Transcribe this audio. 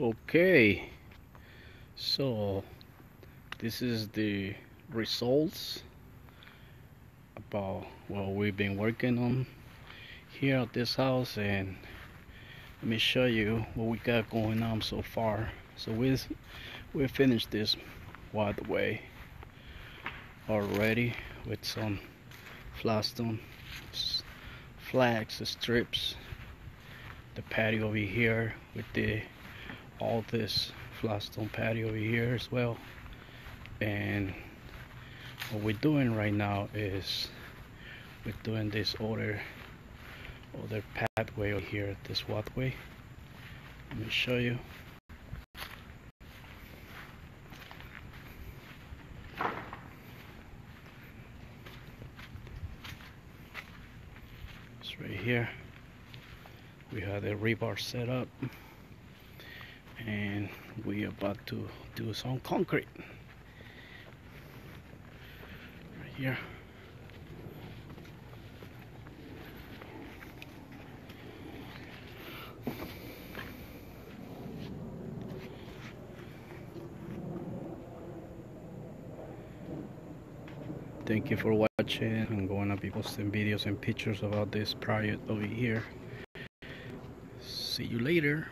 okay. So this is the results about what we've been working on here at this house and let me show you what we got going on so far. So we we finished this wide way already with some flagstone flags strips the patio over here with the all this flagstone patio over here as well. And what we're doing right now is we're doing this other other pathway over here this walkway. Let me show you. It's right here. We have the rebar set up about to do some concrete. Right here. Thank you for watching i'm going to be posting videos and pictures about this project over here. See you later